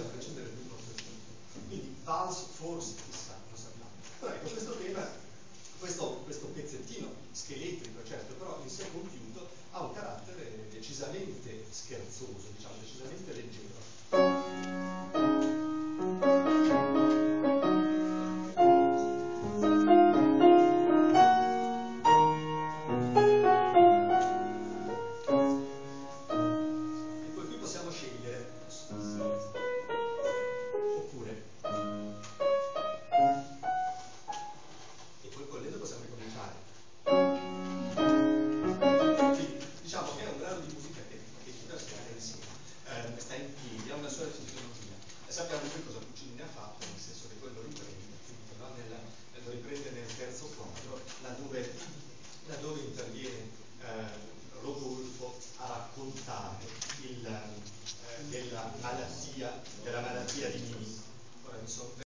a precedere il nostro Quindi vals, forse, chissà, lo sappiamo. Ecco, questo tema, questo, questo pezzettino scheletrico, certo, però in sé compiuto, ha un carattere decisamente scherzoso, diciamo, decisamente leggero. sappiamo che cosa Puccini ne ha fatto, nel senso che poi lo riprende, appunto, no? nella, lo riprende nel terzo quadro, laddove, laddove interviene eh, Rodolfo a raccontare il, eh, della, malattia, della malattia di Mimì. Ora mi sono